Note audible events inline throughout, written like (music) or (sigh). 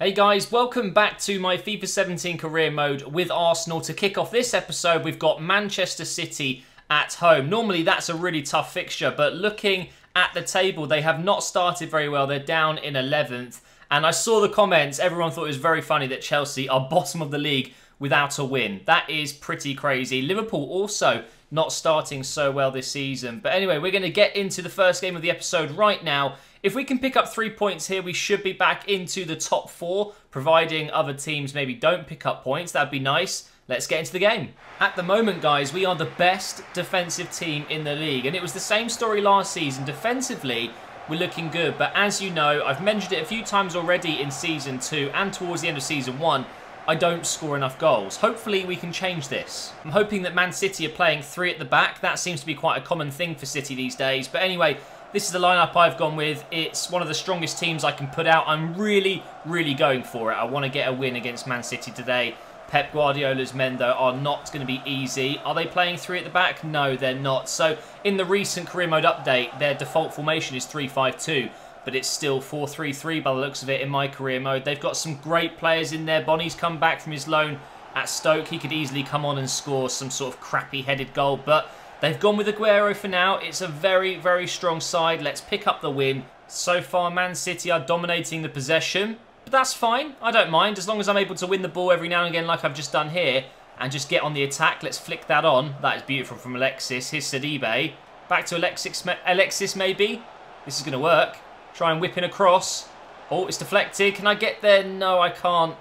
Hey guys, welcome back to my FIFA 17 career mode with Arsenal. To kick off this episode, we've got Manchester City at home. Normally that's a really tough fixture, but looking at the table, they have not started very well. They're down in 11th. And I saw the comments, everyone thought it was very funny that Chelsea are (laughs) bottom of the league without a win. That is pretty crazy. Liverpool also not starting so well this season. But anyway, we're going to get into the first game of the episode right now. If we can pick up three points here, we should be back into the top four, providing other teams maybe don't pick up points. That'd be nice. Let's get into the game. At the moment, guys, we are the best defensive team in the league. And it was the same story last season. Defensively, we're looking good. But as you know, I've mentioned it a few times already in Season 2 and towards the end of Season 1, I don't score enough goals. Hopefully we can change this. I'm hoping that Man City are playing three at the back. That seems to be quite a common thing for City these days. But anyway, this is the lineup I've gone with. It's one of the strongest teams I can put out. I'm really, really going for it. I want to get a win against Man City today. Pep Guardiola's men, though, are not going to be easy. Are they playing three at the back? No, they're not. So, in the recent career mode update, their default formation is 3-5-2, but it's still 4-3-3 by the looks of it in my career mode. They've got some great players in there. Bony's come back from his loan at Stoke. He could easily come on and score some sort of crappy-headed goal, but They've gone with Aguero for now. It's a very, very strong side. Let's pick up the win. So far, Man City are dominating the possession. But that's fine. I don't mind. As long as I'm able to win the ball every now and again like I've just done here. And just get on the attack. Let's flick that on. That is beautiful from Alexis. Here's Sidibe. Back to Alexis, Alexis maybe. This is going to work. Try and whip in across. Oh, it's deflected. Can I get there? No, I can't.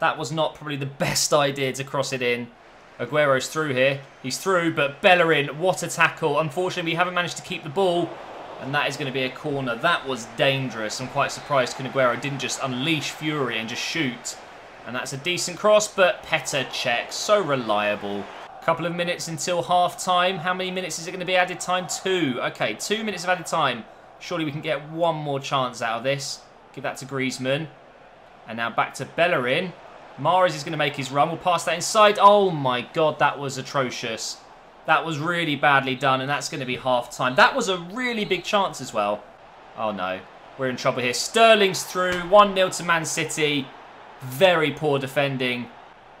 That was not probably the (laughs) best idea to cross it in. Aguero's through here. He's through, but Bellerin, what a tackle. Unfortunately, we haven't managed to keep the ball. And that is going to be a corner. That was dangerous. I'm quite surprised Kun Aguero didn't just unleash fury and just shoot. And that's a decent cross, but Petr Cech, so reliable. Couple of minutes until half time. How many minutes is it going to be added time? Two. Okay, two minutes of added time. Surely we can get one more chance out of this. Give that to Griezmann. And now back to Bellerin. Mahrez is going to make his run. We'll pass that inside. Oh my god, that was atrocious. That was really badly done, and that's going to be half-time. That was a really big chance as well. Oh no, we're in trouble here. Sterling's through. 1-0 to Man City. Very poor defending.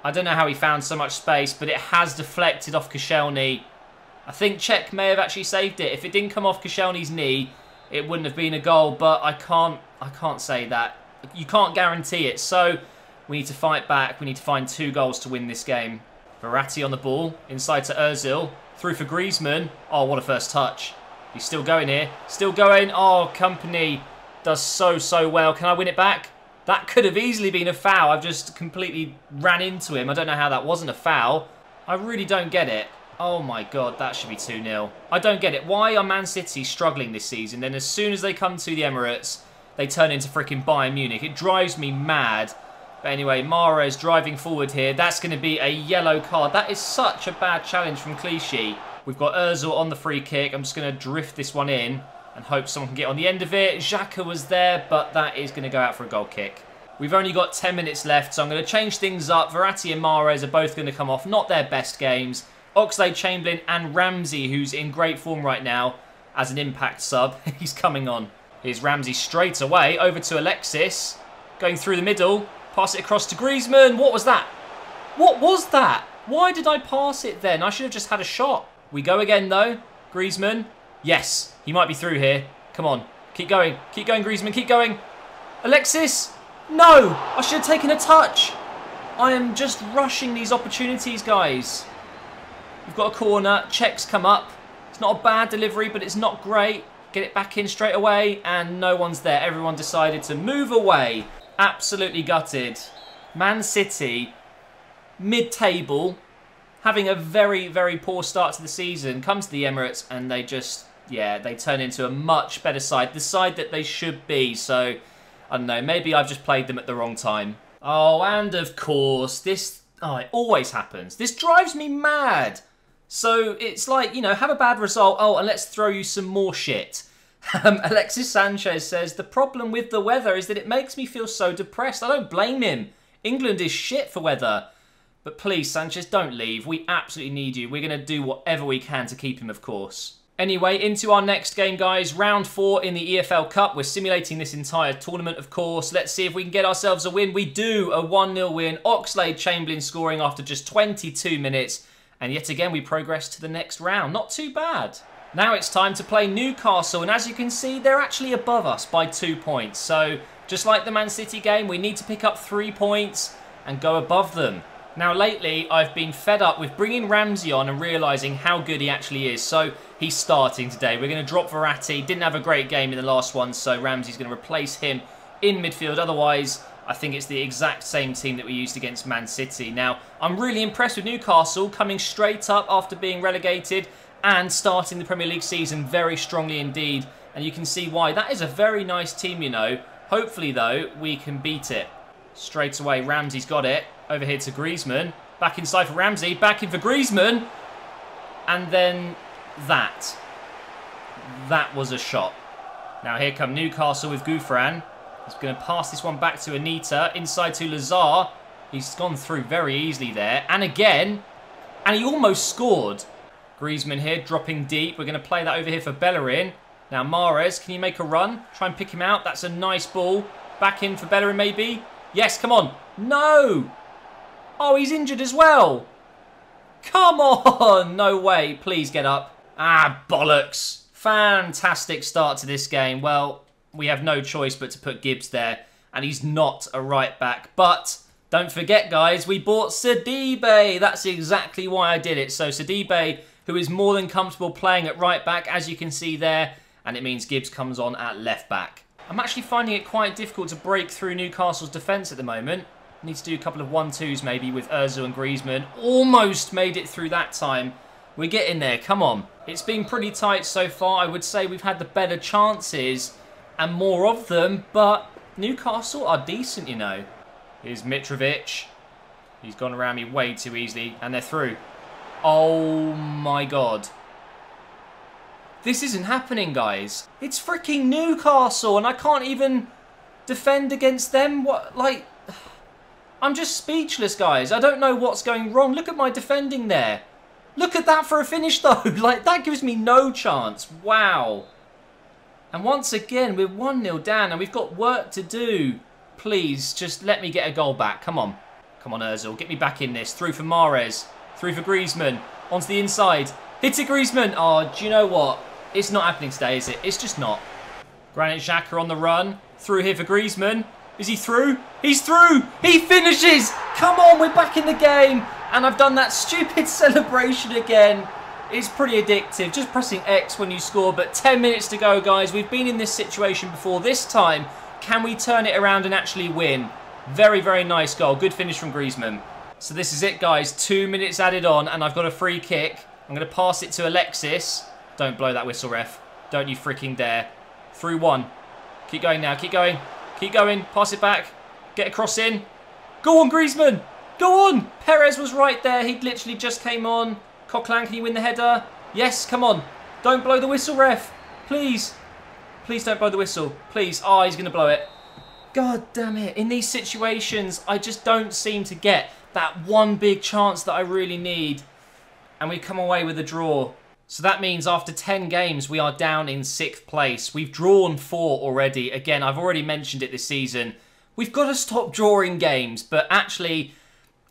I don't know how he found so much space, but it has deflected off Koscielny. I think Cech may have actually saved it. If it didn't come off Koscielny's knee, it wouldn't have been a goal, but I can't I can't say that. You can't guarantee it. So we need to fight back. We need to find two goals to win this game. Verratti on the ball. Inside to Ozil. Through for Griezmann. Oh, what a first touch. He's still going here. Still going. Oh, Kompany does so, so well. Can I win it back? That could have easily been a foul. I've just completely ran into him. I don't know how that wasn't a foul. I really don't get it. Oh my god, that should be 2-0. I don't get it. Why are Man City struggling this season? Then as soon as they come to the Emirates, they turn into freaking Bayern Munich. It drives me mad. But anyway, Mahrez driving forward here. That's going to be a yellow card. That is such a bad challenge from Clichy. We've got Ozil on the free kick. I'm just going to drift this one in and hope someone can get on the end of it. Xhaka was there, but that is going to go out for a goal kick. We've only got 10 minutes left, so I'm going to change things up. Verratti and Mahrez are both going to come off. Not their best games. Oxlade-Chamberlain and Ramsey, who's in great form right now as an impact sub. (laughs) He's coming on. Here's Ramsey straight away. Over to Alexis. Going through the middle. Pass it across to Griezmann. What was that? What was that? Why did I pass it then? I should have just had a shot. We go again, though. Griezmann. Yes, he might be through here. Come on. Keep going. Keep going, Griezmann. Keep going. Alexis. No. I should have taken a touch. I am just rushing these opportunities, guys. We've got a corner. Cech's come up. It's not a bad delivery, but it's not great. Get it back in straight away, and no one's there. Everyone decided to move away absolutely gutted. Man City, mid-table, having a very, very poor start to the season, comes to the Emirates and they just, yeah, they turn into a much better side. The side that they should be, so, I don't know, maybe I've just played them at the wrong time. Oh, and of course, this, oh, it always happens. This drives me mad. So it's like, you know, have a bad result, oh, and let's throw you some more shit. (laughs) Um, Alexis Sanchez says, The problem with the weather is that it makes me feel so depressed. I don't blame him. England is shit for weather. But please, Sanchez, don't leave. We absolutely need you. We're going to do whatever we can to keep him, of course. Anyway, into our next game, guys. Round four in the EFL Cup. We're simulating this entire tournament, of course. Let's see if we can get ourselves a win. We do, a 1-0 win. Oxlade Chamberlain scoring after just 22 minutes. And yet again, we progress to the next round. Not too bad. Now it's time to play Newcastle. And as you can see, they're actually above us by two points. So, just like the Man City game, we need to pick up three points and go above them. Now, lately, I've been fed up with bringing Ramsey on and realising how good he actually is. So, he's starting today. We're going to drop Verratti. Didn't have a great game in the last one, so Ramsey's going to replace him in midfield. Otherwise, I think it's the exact same team that we used against Man City. Now, I'm really impressed with Newcastle coming straight up after being relegated and starting the Premier League season very strongly indeed. And you can see why. That is a very nice team, you know. Hopefully, though, we can beat it. Straight away, Ramsey's got it. Over here to Griezmann. Back inside for Ramsey. Back in for Griezmann. And then that. That was a shot. Now here come Newcastle with Gouffran. He's going to pass this one back to Anita. Inside to Lazar. He's gone through very easily there. And again. And he almost scored. Griezmann here dropping deep. We're going to play that over here for Bellerin. Now Mahrez, can you make a run? Try and pick him out. That's a nice ball. Back in for Bellerin maybe. Yes, come on. No! Oh, he's injured as well. Come on. (laughs) No way. Please get up. Ah, bollocks. Fantastic start to this game. Well, we have no choice but to put Gibbs there. And he's not a right back. But don't forget, guys, we bought Sidibe. That's exactly why I did it. So Sidibe, who is more than comfortable playing at right back, as you can see there. And it means Gibbs comes on at left back. I'm actually finding it quite difficult to break through Newcastle's defence at the moment. Need to do a couple of one-twos maybe with Ozil and Griezmann. Almost made it through that time. We're getting there, come on. It's been pretty tight so far. I would say we've had the better chances and more of them, but Newcastle are decent, you know. Here's Mitrovic. He's gone around me way too easily, and they're through. Oh my god. This isn't happening, guys. It's freaking Newcastle, and I can't even defend against them. What, like... (sighs) I'm just speechless, guys. I don't know what's going wrong. Look at my defending there. Look at that for a finish, though. (laughs) like, that gives me no chance. Wow. And once again, we're 1-0 down, and we've got work to do. Please, just let me get a goal back. Come on. Come on, Ozil. Get me back in this. Through for Mahrez. Through for Griezmann. Onto the inside. Hit it, Griezmann. Oh, do you know what? It's not happening today, is it? It's just not. Granit Xhaka on the run. Through here for Griezmann. Is he through? He's through! He finishes! Come on, we're back in the game! And I've done that stupid (laughs) celebration again. It's pretty addictive, just pressing X when you score. But 10 minutes to go, guys. We've been in this situation before. This time, can we turn it around and actually win? Very, very nice goal. Good finish from Griezmann. So this is it, guys. Two minutes added on, and I've got a free kick. I'm going to pass it to Alexis. Don't blow that whistle, ref. Don't you freaking dare. Through one. Keep going now. Keep going. Keep going. Pass it back. Get a cross in. Go on, Griezmann. Go on. Perez was right there. He literally just came on. Coquelin, can you win the header? Yes, come on. Don't blow the whistle, ref. Please. Please don't blow the whistle. Please. Oh, he's going to blow it. God damn it. In these situations, I just don't seem to get that one big chance that I really need. And we come away with a draw. So that means after 10 games, we are down in 6th place. We've drawn 4 already. Again, I've already mentioned it this season. We've got to stop drawing games, but actually,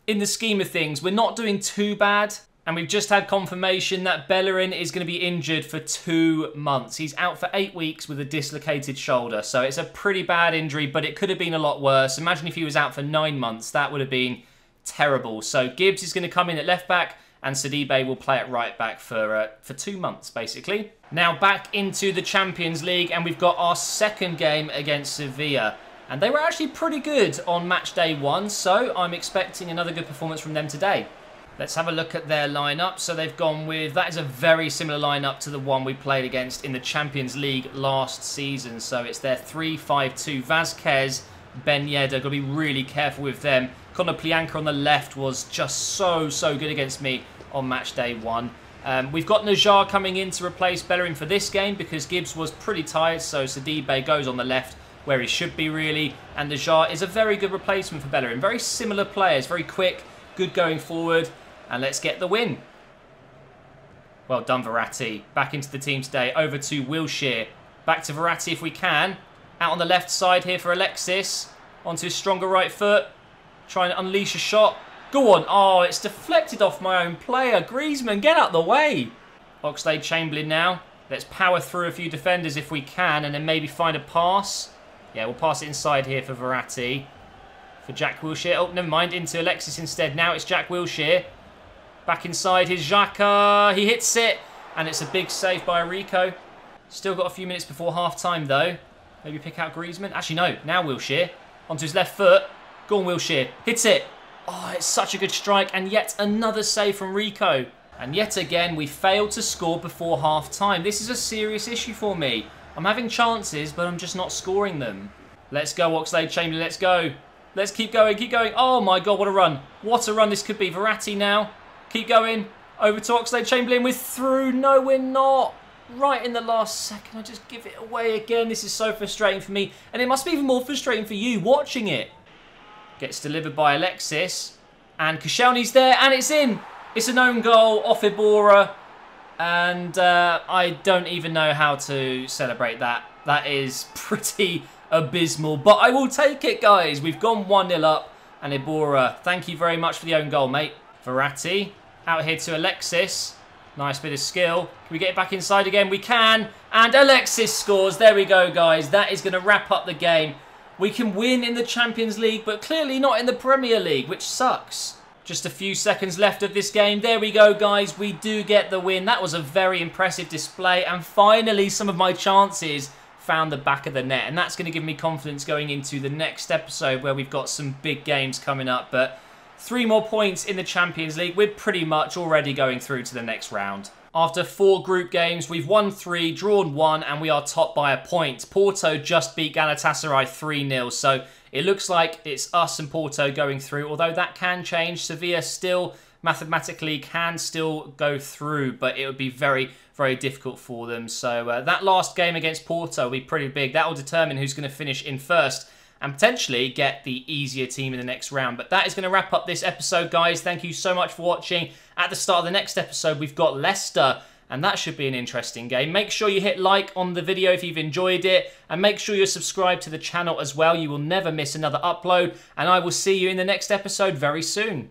in the scheme of things, we're not doing too bad. And we've just had confirmation that Bellerin is going to be injured for two months. He's out for eight weeks with a dislocated shoulder. So it's a pretty bad injury, but it could have been a lot worse. Imagine if he was out for nine months. That would have been terrible. So Gibbs is going to come in at left back and Sidibe will play at right back for uh, for two months, basically. Now back into the Champions League, and we've got our second game against Sevilla. And they were actually pretty good on match day one, so I'm expecting another good performance from them today. Let's have a look at their lineup. So they've gone with, that is a very similar lineup to the one we played against in the Champions League last season. So it's their 3-5-2. Vazquez, Ben Yedder, got to be really careful with them. Konoplyanka on the left was just so, so good against me on match day one. Um, we've got Najar coming in to replace Bellerin for this game because Gibbs was pretty tired, so Sidibe goes on the left where he should be really, and Najar is a very good replacement for Bellerin. Very similar players, very quick, good going forward, and let's get the win. Well done, Verratti. Back into the team today. Over to Wilshere. Back to Verratti if we can. Out on the left side here for Alexis. Onto his stronger right foot. Trying to unleash a shot. Go on. Oh, it's deflected off my own player. Griezmann, get out the way. Oxlade Chamberlain now. Let's power through a few defenders if we can and then maybe find a pass. Yeah, we'll pass it inside here for Verratti. For Jack Wilshere. Oh, never mind. Into Alexis instead. Now it's Jack Wilshere. Back inside his Xhaka. He hits it. And it's a big save by Rico. Still got a few minutes before half-time, though. Maybe pick out Griezmann. Actually, no. Now Wilshere. Onto his left foot. Go on. Hits it. Oh, it's such a good strike. And yet another save from Rico. And yet again, we failed to score before half-time. This is a serious issue for me. I'm having chances, but I'm just not scoring them. Let's go, Oxlade Chamberlain. Let's go. Let's keep going. Keep going. Oh, my God. What a run. What a run this could be. Verratti now. Keep going. Over to Oxlade Chamberlain. We're through. No, we're not. Right in the last second, I just give it away again. This is so frustrating for me. And it must be even more frustrating for you watching it. Gets delivered by Alexis. And Koscielny's there. And it's in. It's an own goal off Iborra. And uh, I don't even know how to celebrate that. That is (laughs) pretty abysmal. But I will take it, guys. We've gone 1-0 up. And Iborra, thank you very much for the own goal, mate. Verratti out here to Alexis. Nice bit of skill. Can we get it back inside again? We can. And Alexis scores. There we go, guys. That is going to wrap up the game. We can win in the Champions League, but clearly not in the Premier League, which sucks. Just a few seconds left of this game. There we go, guys. We do get the win. That was a very impressive display. And finally, some of my chances found the back of the net. And that's going to give me confidence going into the next episode where we've got some big games coming up. But Three more points in the Champions League. We're pretty much already going through to the next round. After four group games, we've won three, drawn one, and we are top by a point. Porto just beat Galatasaray 3-0, so it looks like it's us and Porto going through, although that can change. Sevilla still mathematically can still go through, but it would be very, very difficult for them. So uh, that last game against Porto will be pretty big. That will determine who's going to finish in first and potentially get the easier team in the next round. But that is going to wrap up this episode, guys. Thank you so much for watching. At the start of the next episode, we've got Leicester and that should be an interesting game. Make sure you hit like on the video if you've enjoyed it, and make sure you're subscribed to the channel as well. You will never miss another upload, and I will see you in the next episode very soon.